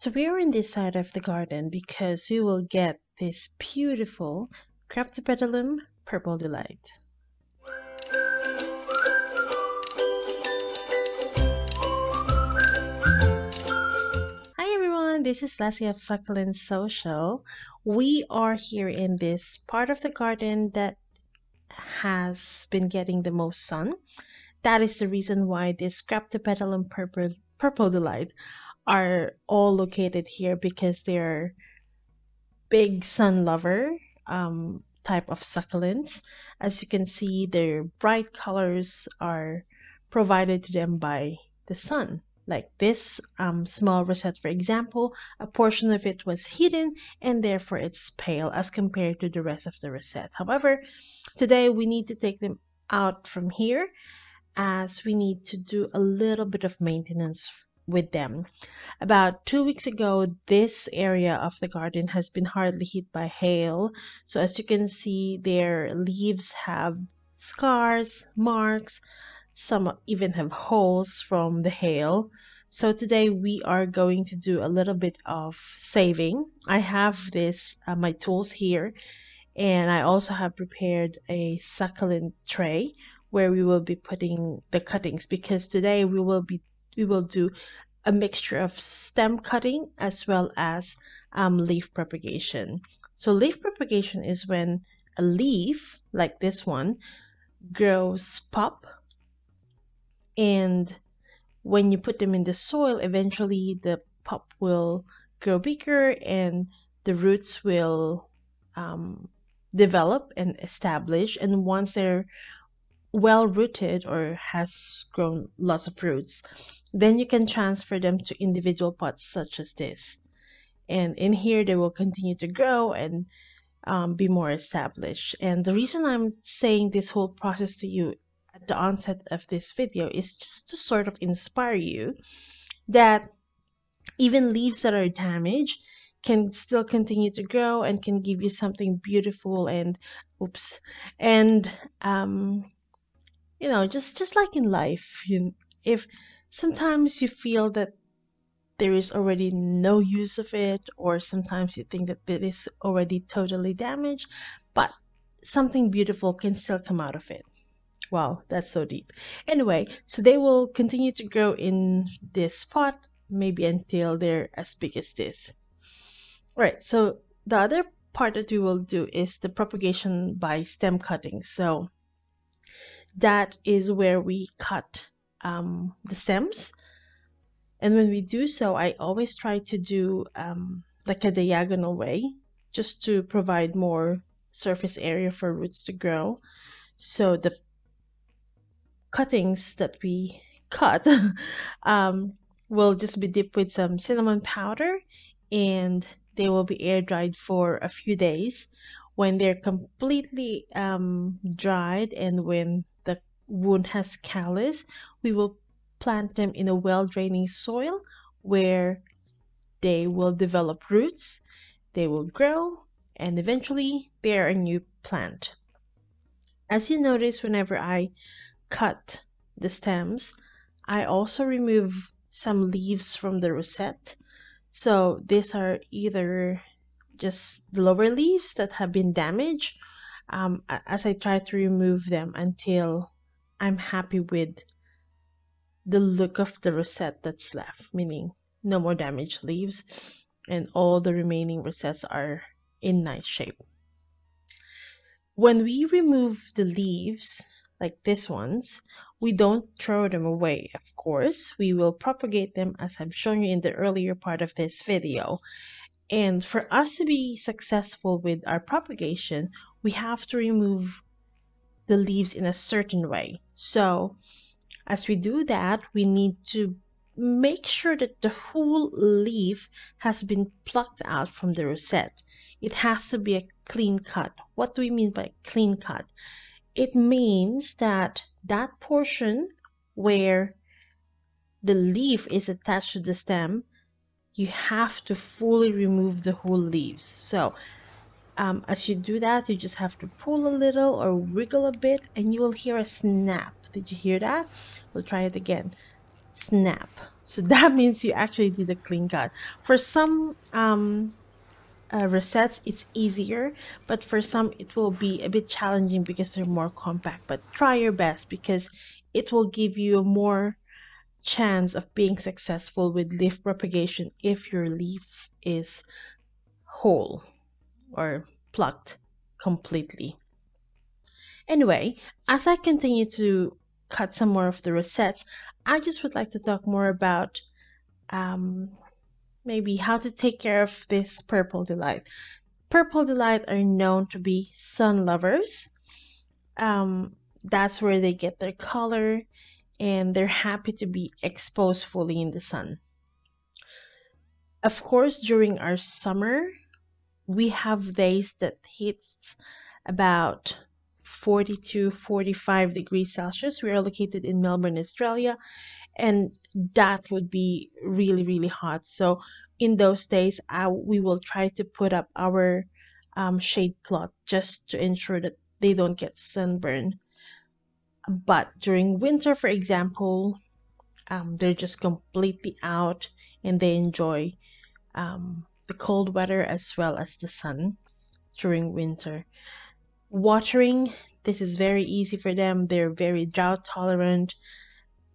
So we are in this side of the garden because we will get this beautiful Graptopetalum purple delight. Hi everyone, this is Leslie of Succulent Social. We are here in this part of the garden that has been getting the most sun. That is the reason why this Graptopetalum purple, purple delight are all located here because they're big sun lover um, type of succulents. As you can see, their bright colors are provided to them by the sun. Like this um, small rosette, for example, a portion of it was hidden and therefore it's pale as compared to the rest of the rosette. However, today we need to take them out from here as we need to do a little bit of maintenance with them. About two weeks ago, this area of the garden has been hardly hit by hail. So as you can see, their leaves have scars, marks, some even have holes from the hail. So today we are going to do a little bit of saving. I have this, uh, my tools here, and I also have prepared a succulent tray where we will be putting the cuttings because today we will be we will do a mixture of stem cutting as well as um, leaf propagation. So leaf propagation is when a leaf like this one grows pup and when you put them in the soil eventually the pup will grow bigger and the roots will um, develop and establish and once they're well rooted or has grown lots of roots, then you can transfer them to individual pots such as this. And in here, they will continue to grow and um, be more established. And the reason I'm saying this whole process to you at the onset of this video is just to sort of inspire you that even leaves that are damaged can still continue to grow and can give you something beautiful and oops and um you know just just like in life you if sometimes you feel that there is already no use of it or sometimes you think that it is already totally damaged but something beautiful can still come out of it. Wow that's so deep. Anyway so they will continue to grow in this pot maybe until they're as big as this. Right so the other part that we will do is the propagation by stem cutting. So that is where we cut um, the stems. And when we do so, I always try to do um, like a diagonal way just to provide more surface area for roots to grow. So the cuttings that we cut um, will just be dipped with some cinnamon powder and they will be air dried for a few days. When they're completely um, dried and when wound has callus, we will plant them in a well draining soil where they will develop roots, they will grow, and eventually bear a new plant. As you notice, whenever I cut the stems, I also remove some leaves from the rosette. So these are either just the lower leaves that have been damaged um, as I try to remove them until I'm happy with the look of the rosette that's left, meaning no more damaged leaves and all the remaining rosettes are in nice shape. When we remove the leaves, like this ones, we don't throw them away, of course. We will propagate them as I've shown you in the earlier part of this video. And for us to be successful with our propagation, we have to remove the leaves in a certain way. So as we do that, we need to make sure that the whole leaf has been plucked out from the rosette. It has to be a clean cut. What do we mean by clean cut? It means that that portion where the leaf is attached to the stem, you have to fully remove the whole leaves. So um, as you do that, you just have to pull a little or wriggle a bit and you will hear a snap. Did you hear that? We'll try it again. Snap. So that means you actually did a clean cut. For some um, uh, rosettes, it's easier, but for some, it will be a bit challenging because they're more compact. But try your best because it will give you a more chance of being successful with leaf propagation if your leaf is whole or plucked completely. Anyway, as I continue to cut some more of the rosettes, I just would like to talk more about um, maybe how to take care of this purple delight. Purple delight are known to be sun lovers. Um, that's where they get their color and they're happy to be exposed fully in the sun. Of course, during our summer, we have days that hits about 42 45 degrees celsius. We are located in melbourne australia and that would be really really hot. So in those days I, we will try to put up our um, shade cloth just to ensure that they don't get sunburn but during winter for example um, they're just completely out and they enjoy um, the cold weather as well as the sun during winter. Watering, this is very easy for them. They're very drought tolerant.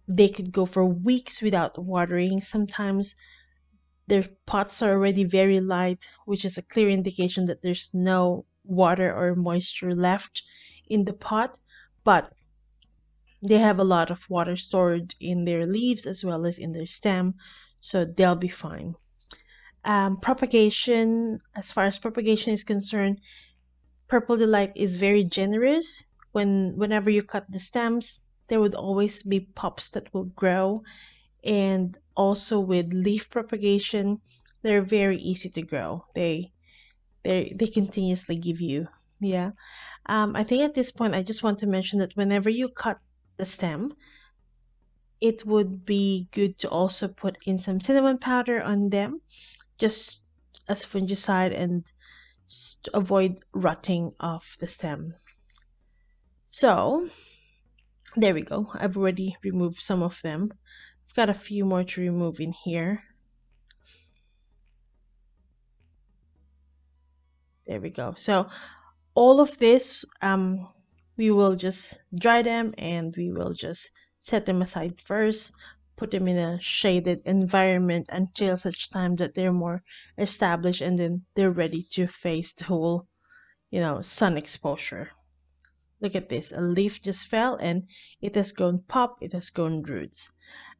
They could go for weeks without watering. Sometimes their pots are already very light, which is a clear indication that there's no water or moisture left in the pot. But they have a lot of water stored in their leaves as well as in their stem, so they'll be fine. Um, propagation, as far as propagation is concerned, Purple Delight is very generous. When whenever you cut the stems, there would always be pups that will grow. And also with leaf propagation, they're very easy to grow. They they they continuously give you. Yeah. Um, I think at this point I just want to mention that whenever you cut the stem, it would be good to also put in some cinnamon powder on them, just as fungicide and to avoid rotting of the stem. So there we go. I've already removed some of them. I've got a few more to remove in here. There we go. So all of this, um, we will just dry them and we will just set them aside first put them in a shaded environment until such time that they're more established and then they're ready to face the whole, you know, sun exposure. Look at this. A leaf just fell and it has grown pup, it has grown roots.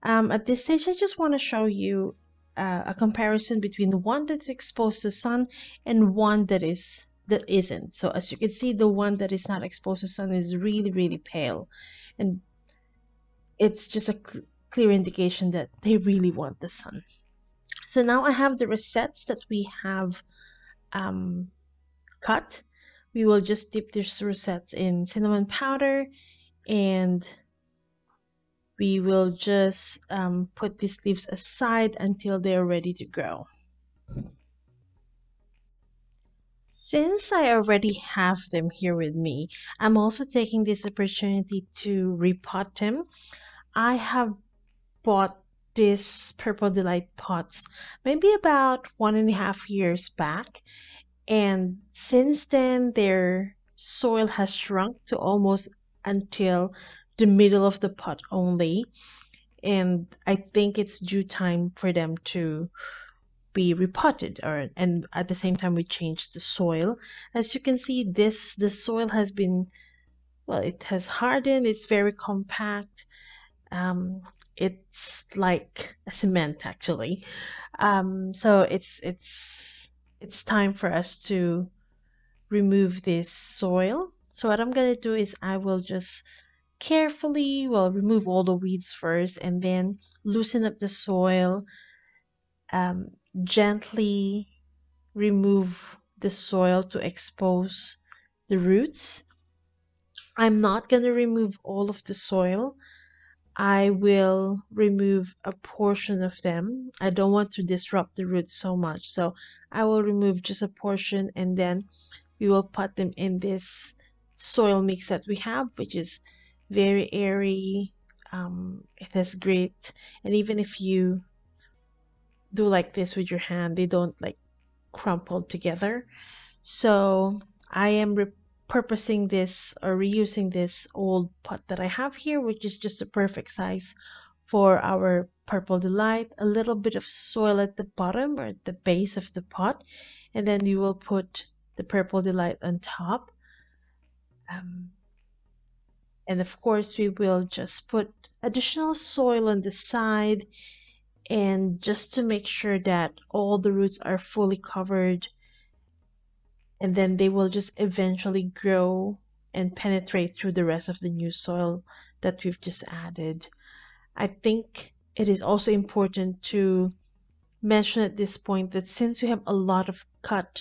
Um, at this stage, I just want to show you uh, a comparison between the one that's exposed to sun and one that is that isn't. So as you can see, the one that is not exposed to sun is really, really pale. And it's just a clear indication that they really want the sun. So now I have the rosettes that we have um, cut. We will just dip these rosettes in cinnamon powder and we will just um, put these leaves aside until they're ready to grow. Since I already have them here with me, I'm also taking this opportunity to repot them. I have bought these Purple Delight pots maybe about one and a half years back. And since then, their soil has shrunk to almost until the middle of the pot only. And I think it's due time for them to be repotted or and at the same time we change the soil as you can see this the soil has been well it has hardened it's very compact um, it's like a cement actually. Um, so it's it's it's time for us to remove this soil. So what I'm gonna do is I will just carefully well remove all the weeds first and then loosen up the soil um, gently remove the soil to expose the roots i'm not going to remove all of the soil I will remove a portion of them. I don't want to disrupt the roots so much. So I will remove just a portion and then we will put them in this soil mix that we have, which is very airy, um, it has grit and even if you do like this with your hand they don't like crumple together so I am repurposing this or reusing this old pot that I have here which is just a perfect size for our purple delight. A little bit of soil at the bottom or at the base of the pot and then you will put the purple delight on top. Um, and of course we will just put additional soil on the side and just to make sure that all the roots are fully covered and then they will just eventually grow and penetrate through the rest of the new soil that we've just added. I think it is also important to mention at this point that since we have a lot of cut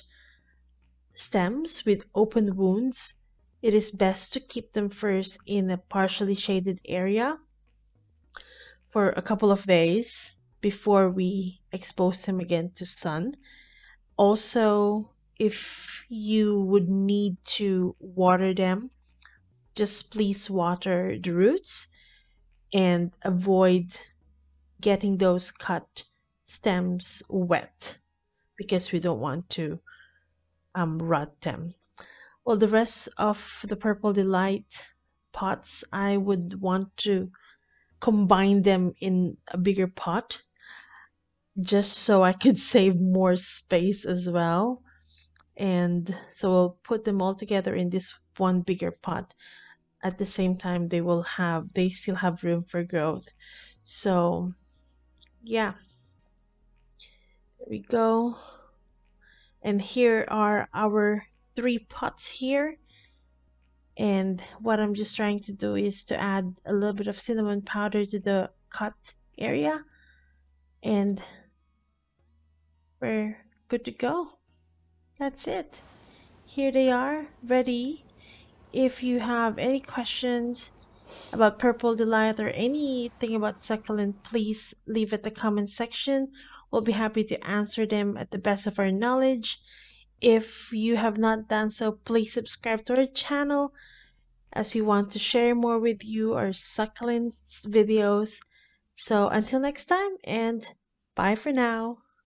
stems with open wounds, it is best to keep them first in a partially shaded area for a couple of days before we expose them again to sun. Also, if you would need to water them, just please water the roots and avoid getting those cut stems wet because we don't want to um, rot them. Well, the rest of the Purple Delight pots, I would want to combine them in a bigger pot just so I could save more space as well. And so we'll put them all together in this one bigger pot. At the same time, they will have, they still have room for growth. So, yeah. There we go. And here are our three pots here and what I'm just trying to do is to add a little bit of cinnamon powder to the cut area and we're good to go that's it here they are ready if you have any questions about purple delight or anything about succulent please leave it the comment section we'll be happy to answer them at the best of our knowledge if you have not done so, please subscribe to our channel as we want to share more with you our succulent videos. So until next time and bye for now.